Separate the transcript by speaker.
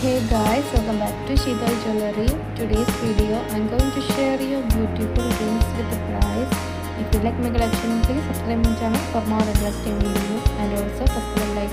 Speaker 1: Hey guys, welcome back to Seethal Jewelry. Today's video, I'm going to share your beautiful rings with the price. If you like my collection, please subscribe my channel for more interesting videos and also press the bell